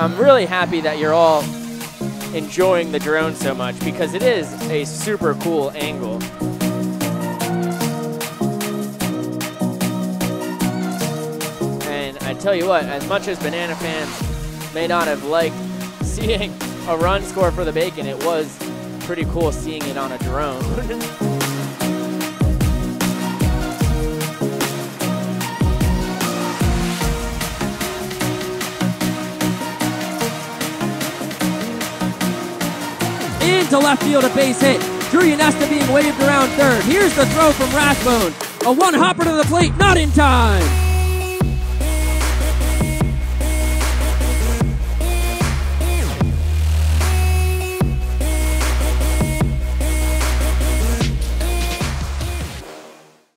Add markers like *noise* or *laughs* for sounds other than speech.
I'm really happy that you're all enjoying the drone so much because it is a super cool angle. And I tell you what, as much as Banana fans may not have liked *laughs* seeing a run score for the Bacon, it was pretty cool seeing it on a drone. *laughs* Into left field, a base hit. Drew Yanesta being waved around third. Here's the throw from Rathbone. A one hopper to the plate, not in time.